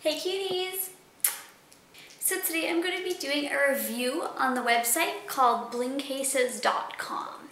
Hey cuties! So today I'm going to be doing a review on the website called blingcases.com.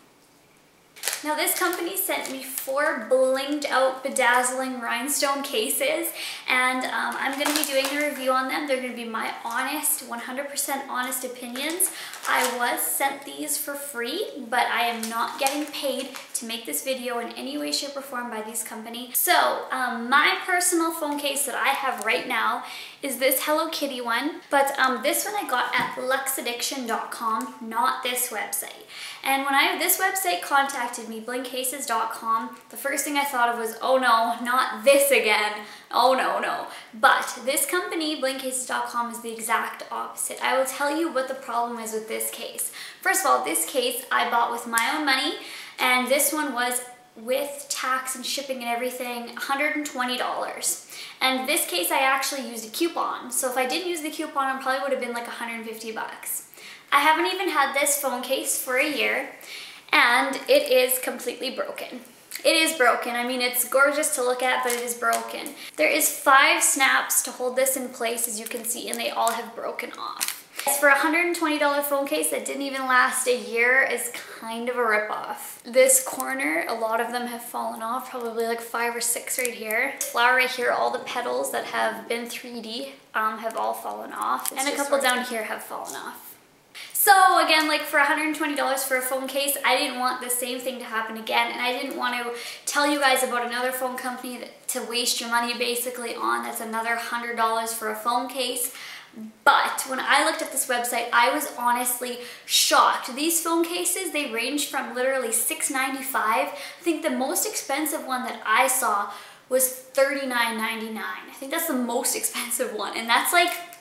Now this company sent me four blinged out bedazzling rhinestone cases and um, I'm going to be doing a review on them. They're going to be my honest, 100% honest opinions. I was sent these for free, but I am not getting paid to make this video in any way, shape, or form by this company. So um, my personal phone case that I have right now is this Hello Kitty one, but um, this one I got at luxaddiction.com, not this website. And when I have this website contacted me, blingcases.com, the first thing I thought of was, oh no, not this again. Oh no, no. But this company, blingcases.com, is the exact opposite. I will tell you what the problem is with this case. First of all, this case I bought with my own money, and this one was with tax and shipping and everything, $120. And this case I actually used a coupon. So if I didn't use the coupon, it probably would have been like 150 bucks. I haven't even had this phone case for a year and it is completely broken. It is broken. I mean, it's gorgeous to look at, but it is broken. There is five snaps to hold this in place, as you can see, and they all have broken off. As for a $120 phone case that didn't even last a year is kind of a ripoff. This corner, a lot of them have fallen off, probably like five or six right here. Flower right here, all the petals that have been 3D um, have all fallen off. It's and a couple down here have fallen off. So again, like for $120 for a phone case, I didn't want the same thing to happen again and I didn't want to tell you guys about another phone company to waste your money basically on. That's another $100 for a phone case. But when I looked at this website, I was honestly shocked. These phone cases, they range from literally $6.95. I think the most expensive one that I saw was $39.99. I think that's the most expensive one. And that's like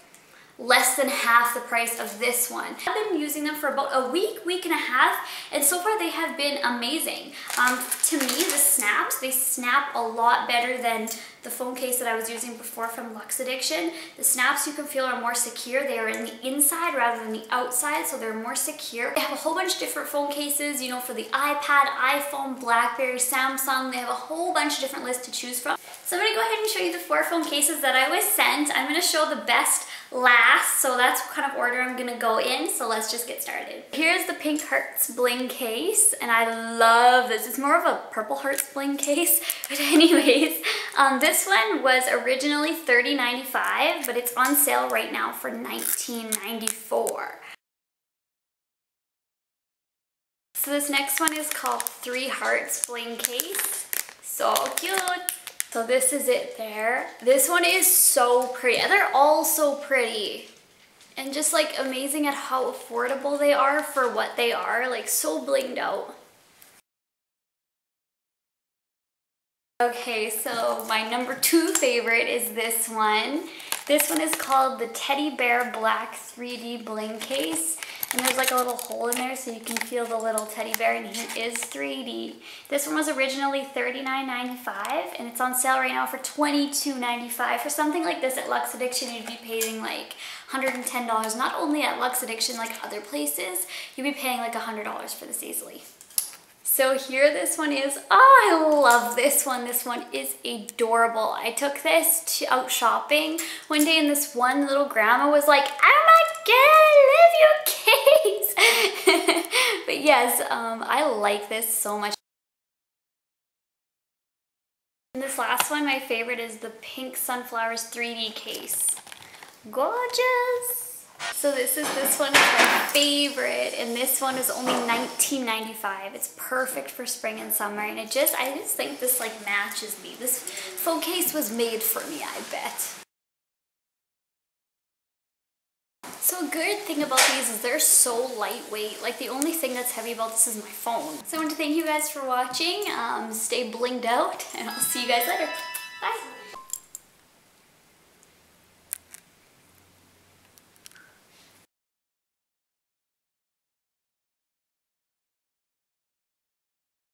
less than half the price of this one. I've been using them for about a week, week and a half, and so far they have been amazing. Um, to me, the snaps, they snap a lot better than the phone case that I was using before from Lux Addiction. The snaps you can feel are more secure. They are in the inside rather than the outside, so they're more secure. They have a whole bunch of different phone cases, you know, for the iPad, iPhone, Blackberry, Samsung. They have a whole bunch of different lists to choose from. So I'm gonna go ahead and show you the four phone cases that I was sent. I'm gonna show the best last, so that's kind of order I'm gonna go in, so let's just get started. Here's the Pink Hearts Bling case, and I love this. It's more of a Purple Hearts Bling case, but anyways, um, this one was originally $30.95, but it's on sale right now for $19.94. So this next one is called Three Hearts Bling Case. So cute. So this is it there. This one is so pretty. They're all so pretty. And just like amazing at how affordable they are for what they are. Like so blinged out. Okay, so my number two favorite is this one. This one is called the Teddy Bear Black 3D Bling Case. And there's like a little hole in there so you can feel the little teddy bear and he is 3D. This one was originally $39.95 and it's on sale right now for $22.95. For something like this at Lux Addiction, you'd be paying like $110. Not only at Lux Addiction, like other places, you'd be paying like $100 for this easily. So here this one is. Oh, I love this one. This one is adorable. I took this to out shopping one day and this one little grandma was like, oh my god, I love your case. but yes, um, I like this so much. And this last one, my favorite is the Pink Sunflowers 3D case. Gorgeous. So this is this one is my favorite and this one is only $19.95. It's perfect for spring and summer and it just, I just think this like matches me. This phone case was made for me, I bet. So a good thing about these is they're so lightweight. Like the only thing that's heavy about this is my phone. So I want to thank you guys for watching. Um, stay blinged out and I'll see you guys later. Bye.